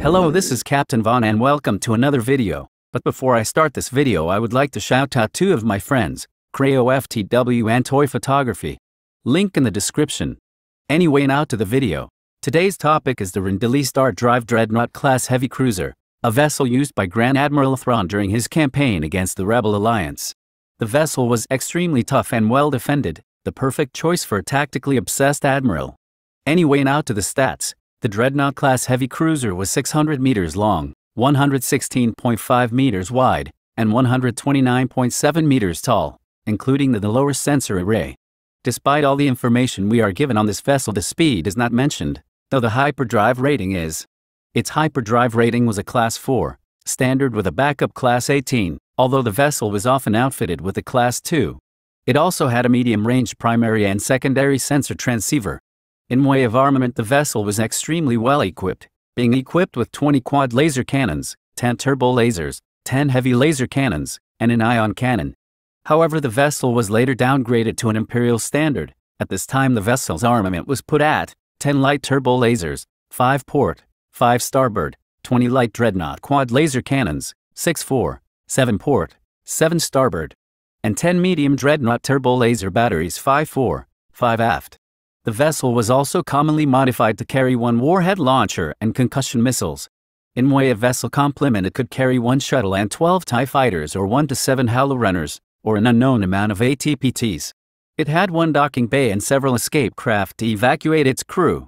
Hello this is Captain Vaughn and welcome to another video. But before I start this video I would like to shout out two of my friends, Creo FTW and Toy Photography. Link in the description. Anyway now to the video. Today's topic is the Rendili Star Drive Dreadnought class heavy cruiser, a vessel used by Grand Admiral Thrawn during his campaign against the Rebel Alliance. The vessel was extremely tough and well defended, the perfect choice for a tactically obsessed admiral. Anyway now to the stats. The Dreadnought class heavy cruiser was 600 meters long, 116.5 meters wide, and 129.7 meters tall, including the, the lower sensor array. Despite all the information we are given on this vessel the speed is not mentioned, though the hyperdrive rating is. Its hyperdrive rating was a class 4, standard with a backup class 18, although the vessel was often outfitted with a class 2. It also had a medium-range primary and secondary sensor transceiver, in way of armament the vessel was extremely well equipped, being equipped with 20 quad laser cannons, 10 turbo lasers, 10 heavy laser cannons, and an ion cannon. However the vessel was later downgraded to an imperial standard. At this time the vessel's armament was put at 10 light turbo lasers, 5 port, 5 starboard, 20 light dreadnought quad laser cannons, 6 4, 7 port, 7 starboard, and 10 medium dreadnought turbo laser batteries 5 4, 5 aft. The vessel was also commonly modified to carry one warhead launcher and concussion missiles. In way of vessel complement it could carry one shuttle and 12 TIE fighters or 1 to 7 Holorunners, or an unknown amount of ATPTs. It had one docking bay and several escape craft to evacuate its crew.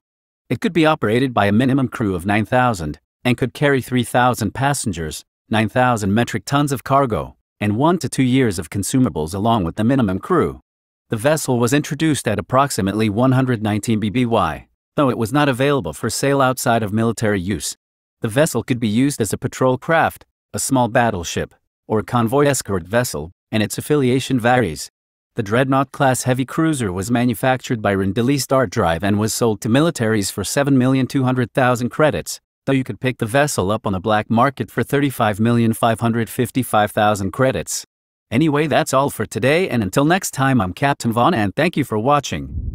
It could be operated by a minimum crew of 9,000, and could carry 3,000 passengers, 9,000 metric tons of cargo, and 1 to 2 years of consumables along with the minimum crew. The vessel was introduced at approximately 119 BBY, though it was not available for sale outside of military use. The vessel could be used as a patrol craft, a small battleship, or a convoy escort vessel, and its affiliation varies. The Dreadnought class heavy cruiser was manufactured by Rendili Star Drive and was sold to militaries for 7,200,000 credits, though you could pick the vessel up on the black market for 35,555,000 credits. Anyway, that's all for today, and until next time, I'm Captain Vaughn, and thank you for watching.